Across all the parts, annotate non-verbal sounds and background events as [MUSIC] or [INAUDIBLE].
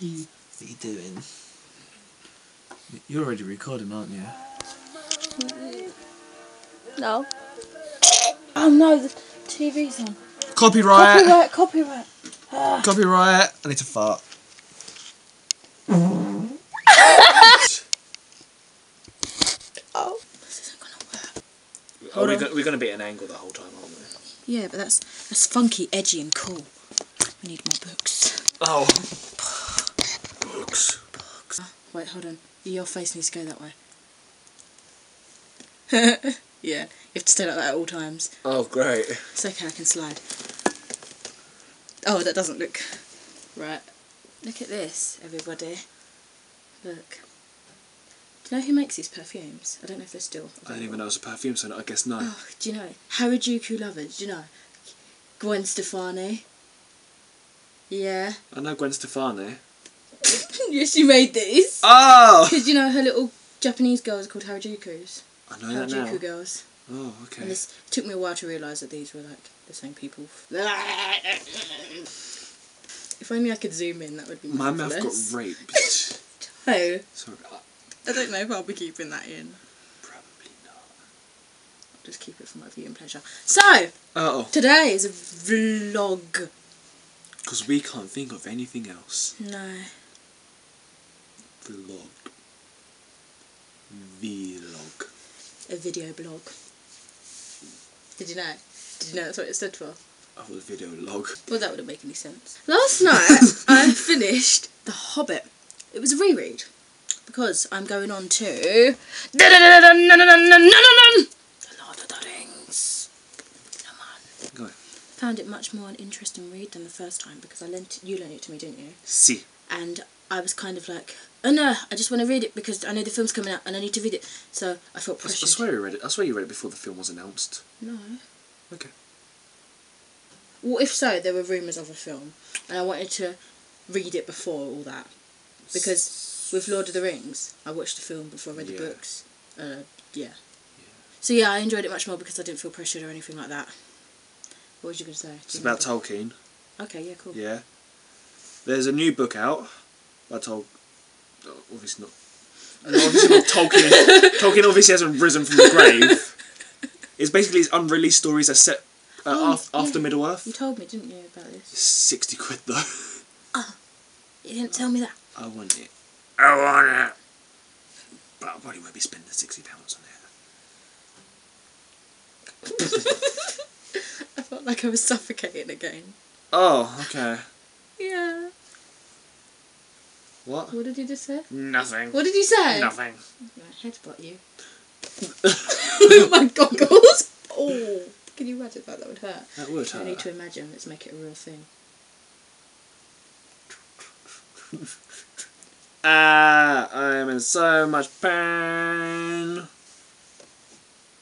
What are you doing? You're already recording, aren't you? No. Oh no, the TV's on. Copyright! Copyright, copyright. Ah. Copyright! I need to fart. Oh, this isn't gonna work. Are Hold we on. go- we're going to be at an angle the whole time, aren't we? Yeah, but that's that's funky, edgy, and cool. We need more books. Oh. Wait, hold on. Your face needs to go that way. [LAUGHS] yeah, you have to stay like that at all times. Oh, great. It's okay, I can slide. Oh, that doesn't look right. Look at this, everybody. Look. Do you know who makes these perfumes? I don't know if they're still. I didn't even know it was a perfume, so I guess no. Oh, do you know Harajuku lovers? Do you know Gwen Stefani? Yeah. I know Gwen Stefani. [LAUGHS] yes, she made these. Oh! Because you know her little Japanese girls are called Harajukus. I know that now. Harajuku girls. Oh, okay. And this took me a while to realise that these were like the same people. If only I could zoom in, that would be My mouth got raped. [LAUGHS] Oh, Sorry, uh, I don't know if I'll be keeping that in. probably not. I'll just keep it for my viewing pleasure. So, Oh, today is a vlog. because we can't think of anything else. No. Vlog. Vlog. a video blog. Did you know? Did you know that's what it stood for? Oh, I thought video log. Well, that wouldn't make any sense. Last night, [LAUGHS] I finished The Hobbit. It was a reread because I'm going on to The Lord of the Rings. Come on. Go. Found it much more an interesting read than the first time because I lent you lent it to me, didn't you? See. And I was kind of like, oh no, I just want to read it because I know the film's coming out and I need to read it. So I felt I, I swear you read it. I swear you read it before the film was announced. No. Okay. Well, if so, there were rumours of a film, and I wanted to read it before all that. Because with Lord of the Rings, I watched the film before I read the books. Uh, yeah. So yeah, I enjoyed it much more because I didn't feel pressured or anything like that. What was you going to say? It's about Tolkien. Okay, yeah, cool. Yeah. There's a new book out by Tol. Obviously not. no, obviously not Tolkien. Tolkien obviously hasn't risen from the grave. It's basically his unreleased stories are set uh, Oh, af- after Middle Earth. You told me, didn't you, about this? Sixty quid though. Oh, you didn't tell me that. I want it. I want it. But I probably won't be spending sixty pounds on it. [LAUGHS] I felt like I was suffocating again. Oh, okay. Yeah. What? What did you just say? Nothing. What did you say? Nothing. I headbutt you. With [LAUGHS] my goggles. Oh, can you imagine that? That would hurt. That would hurt. I need to imagine. Let's make it a real thing. Ah, I am in so much pain.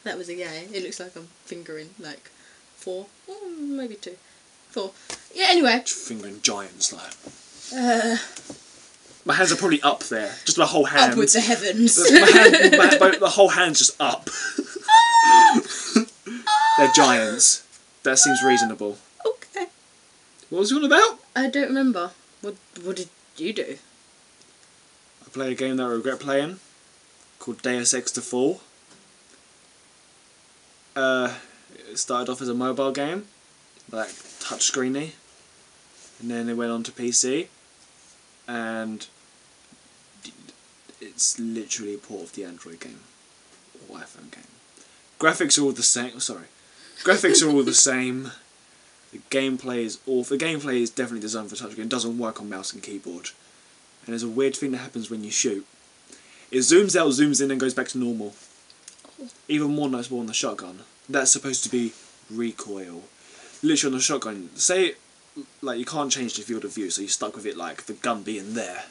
That was a yay. It looks like I'm fingering like four, mm, maybe two, four. Yeah. Anyway. Fingering giants like. Uh, My hands are probably up there. Just my whole hand. upwards to heavens. my hand, my, my, the whole hand's just up. [LAUGHS] They're giants. That seems reasonable. okay. What was it all about? I don't remember. What What did you do? I played a game that I regret playing, called Deus Ex The Fall. Uh, it started off as a mobile game, like touchscreeny, and then it went on to PC, and it's literally a port of the Android game or iPhone game. Graphics are all the same. oh, Sorry, graphics are all the same. The gameplay is awful. The gameplay is definitely designed for touchscreen. It doesn't work on mouse and keyboard and there's a weird thing that happens when you shoot. It zooms out, zooms in, and goes back to normal. Even more noticeable on the shotgun. That's supposed to be recoil. Literally on the shotgun, say, like, you can't change the field of view, so you're stuck with it, like, the gun being there,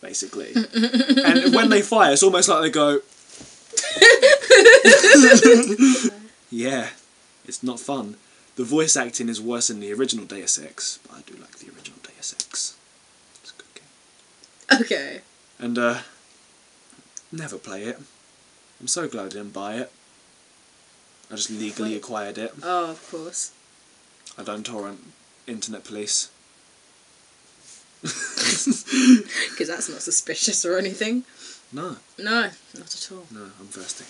basically. and when they fire, it's almost like they go. [LAUGHS] yeah, it's not fun. The voice acting is worse than the original Deus Ex, but I do like the original Deus Ex. It's a good game Okay. and uh, never play it. I'm so glad I didn't buy it. I just legally Wait. acquired it. Oh, of course. I don't torrent internet police. [LAUGHS] Because that's not suspicious or anything. No, No, not at all. no, I'm thirsty.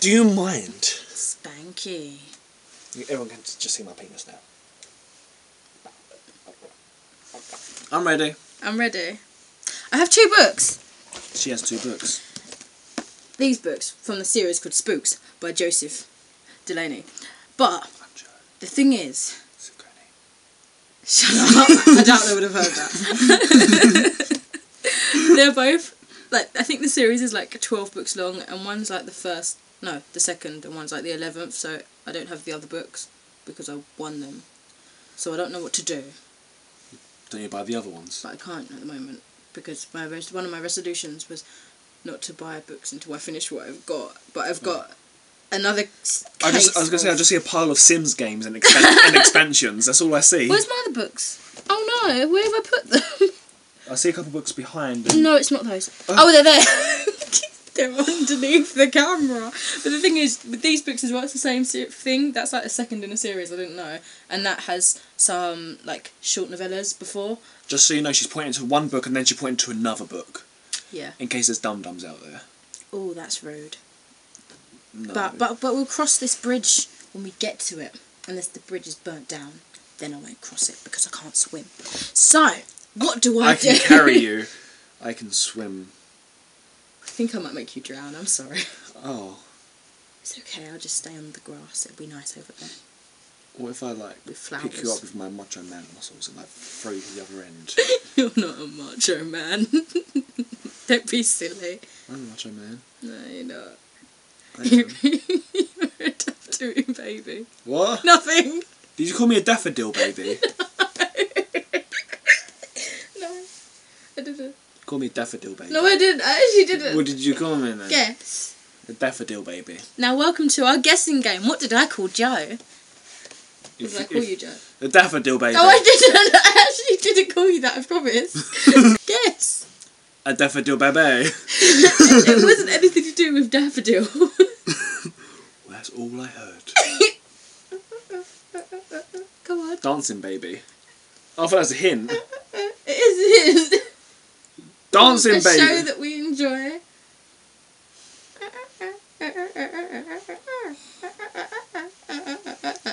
Do you mind? Spanky. Everyone can just see my penis now. I'm ready. I'm ready. I have two books. She has two books. These books from the series called Spooks by Joseph Delaney. But the thing is, shut up. [LAUGHS] I doubt they would have heard that. [LAUGHS] They're both like I think the series is like twelve books long, and one's like the first, no, the second, and one's like the eleventh. So I don't have the other books because I won them. So I don't know what to do, Don't you buy the other ones? but I can't at the moment because my res- one of my resolutions was not to buy books until I finish what I've got. But I've got another. I just, I was gonna say, I just see a pile of Sims games and, [LAUGHS] expan- and expansions. That's all I see. Where's my other books? Oh no, where have I put them? I see a couple books behind. And no, it's not those. Oh, oh they're there. [LAUGHS] they're underneath the camera. But the thing is, with these books as well, it's the same thing. That's like the second in a series. I didn't know, and that has some like short novellas before. Just so you know, she's pointing to one book and then she pointed to another book Yeah. in case there's dum dums out there. Oh, that's rude. No. But but but we'll cross this bridge when we get to it. Unless the bridge is burnt down, then I won't cross it because I can't swim. So what do I, I can do? carry you. [LAUGHS] I can swim. I think I might make you drown. I'm sorry. Oh, It's okay. I'll just stay on the grass. It'll be nice over there what if I like pick you up with my macho man muscles and like throw you to the other end? [LAUGHS] You're not a macho man. [LAUGHS] Don't be silly. I'm a macho man. No, you're not. I [LAUGHS] You're a tattooing baby. what? Nothing. Did you call me a daffodil baby? [LAUGHS] No, I didn't. call me a daffodil baby. No, I didn't. I actually didn't. What did you call me then? Guess. A daffodil baby. Now, welcome to our guessing game. What did I call Joe? If- did I call you Joe? A daffodil baby. Oh, I didn't. [LAUGHS] I actually didn't call you that. I promise. Guess. A daffodil baby. it wasn't anything to do with daffodil. That's all I heard. [COUGHS] Come on. Dancing baby. Oh, I thought that was a hint. [LAUGHS] It is. It is. Dancing a baby. show that we enjoy.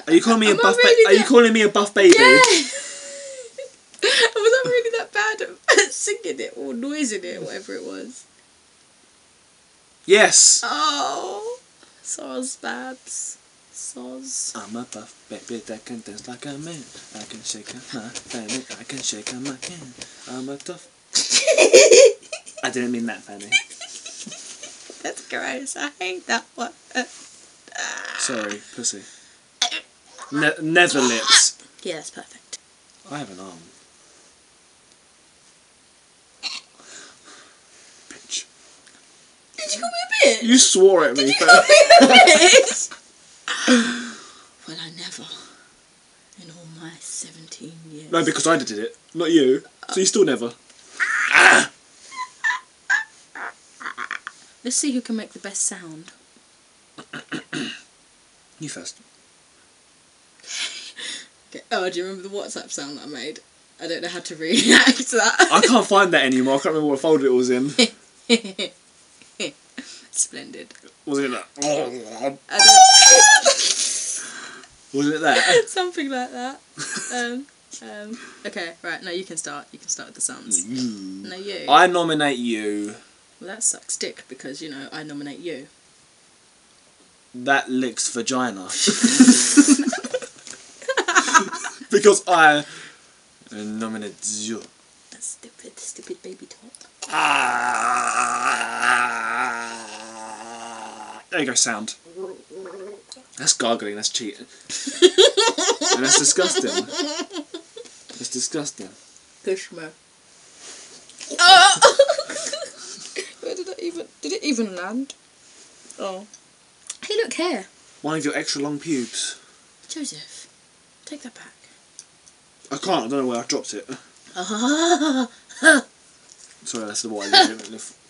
Are you calling me a Am I buff? Ba- are you calling me a buff baby? Yeah. [LAUGHS] was I really that bad at [LAUGHS] singing it or noising it, whatever it was? Yes. Oh, soz babs, Sauce. I'm a buff baby that can dance like a man. I can shake a my fanny. I can shake a my can. I'm a tough. [LAUGHS] I didn't mean that, Fanny. That's gross. I hate that one. Sorry, pussy. [LAUGHS] Ne- nether lips. Yeah, that's perfect. I have an arm. Bitch. Did you call me a bitch? You swore at me. Did you call me a bitch? well, I never. In all my 17 years. no, because I did it, not you. So you still never. Let's see who can make the best sound. [COUGHS] You first. [LAUGHS] Okay. Oh, do you remember the WhatsApp sound that I made? I don't know how to react to that. I can't find that anymore. I can't remember what folder it was in. [LAUGHS] Splendid. Was it that? I [LAUGHS] Was it that? [LAUGHS] something like that. Um, um, okay, right. No, you can start. You can start with the sounds. No, you. I nominate you. well, that sucks dick because you know I nominate you. That licks vagina. [LAUGHS] because I nominate you. That's stupid, stupid baby talk. Ah. There you go, sound. That's gargling, that's cheating. and [LAUGHS] that's disgusting. That's disgusting. Push me. Oh! Where did it even? Did it even land? Oh. Hey, look here, One of your extra long pubes. Joseph. Take that back. I can't, I don't know where I dropped it. Ah. [LAUGHS] Sorry, that's the one I didn't live. [LAUGHS]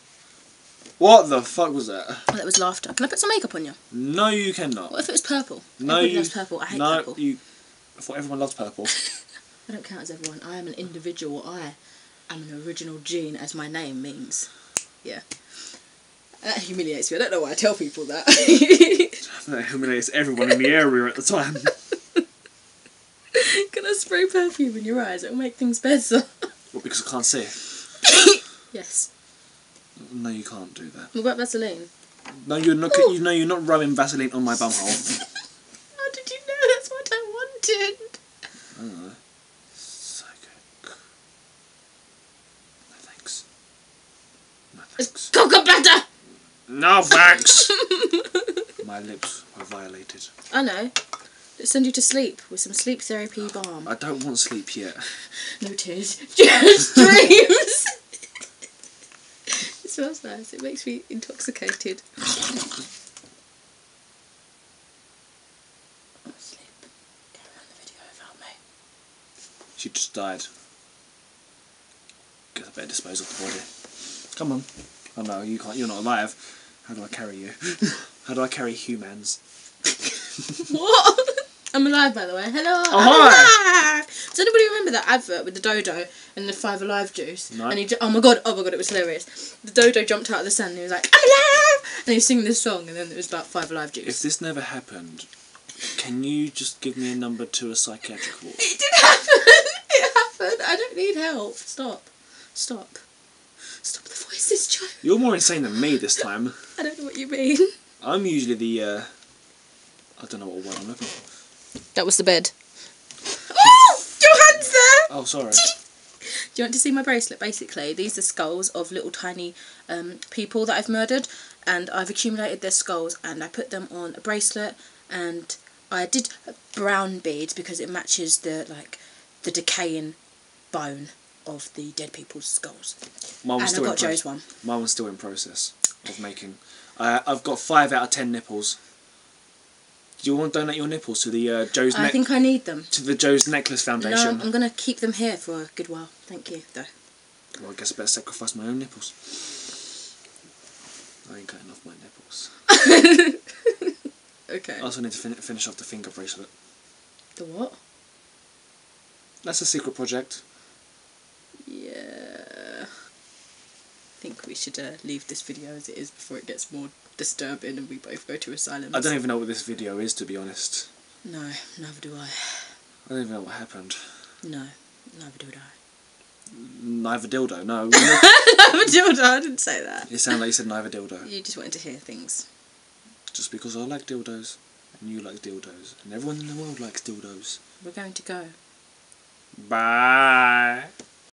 What the fuck was that? Oh, that was laughter. Can I put some makeup on you? No, you cannot. What if it was purple? No, Everybody you. loves purple. I hate no, purple. you. I thought everyone loves purple. [LAUGHS] I don't count as everyone. I am an individual. I am an original gene, as my name means. Yeah. That humiliates me. I don't know why I tell people that. [LAUGHS] That humiliates everyone in the area at the time. [LAUGHS] Can I spray perfume in your eyes? It'll make things better. Well, because I can't see. yes. No, you can't do that. What about Vaseline? No, you're not. Ooh. You know, you're not rubbing Vaseline on my bumhole. [LAUGHS] How did you know that's what I wanted? I don't know. Psychic. No thanks. No It's thanks. cocoa butter! No thanks. [LAUGHS] my lips were violated. I know. Let's send you to sleep with some sleep therapy balm. I don't want sleep yet. [LAUGHS] No tears, just dreams. It smells nice. It makes me intoxicated. [LAUGHS] Sleep. Carry on the video without me. She just died. Guess I better dispose of the body. Come on. Oh no, you can't. You're not alive. How do I carry you? [LAUGHS] How do I carry humans? [LAUGHS] What? I'm alive, by the way. Hello. Oh, I'm hi. Does anybody remember that advert with the dodo and the Five Alive juice? No. And he, oh my god, oh my god, it was hilarious. The dodo jumped out of the sand and he was like, I'm alive! And he was singing this song, and then it was about Five Alive juice. If this never happened, can you just give me a number to a psychiatric ward? It did happen. [LAUGHS] It happened. I don't need help. Stop. Stop. Stop the voices, Joe. You're more insane than me this time. [LAUGHS] I don't know what you mean. I'm usually the. uh... I don't know what word I'm looking for. That was the bed. Oh! There! Oh, sorry. [LAUGHS] Do you want to see my bracelet? Basically, these are skulls of little tiny um, people that I've murdered, and I've accumulated their skulls and I put them on a bracelet. And I did brown beads because it matches the like the decaying bone of the dead people's skulls. Mine was and I still in got Joe's one. Mine was still in process of making. Uh, I've got five out of ten nipples. Do you want to donate your nipples to the uh, Joe's I think I need them. to the Joe's Necklace Foundation. No? I'm gonna keep them here for a good while. Thank you, though. Well, I guess I better sacrifice my own nipples. I ain't cutting off my nipples. [LAUGHS] Okay. I also need to fin- finish off the finger bracelet. The what? That's a secret project. Yeah. I think we should uh, leave this video as it is before it gets more disturbing and we both go to asylums. I don't even know what this video is, to be honest. No, neither do I. I don't even know what happened. No, neither do I. Neither dildo, no. [LAUGHS] neither do I. I didn't say that. it sounded like you said neither dildo. You just wanted to hear things. Just because I like dildos, and you like dildos, and everyone in the world likes dildos. We're going to go. Bye.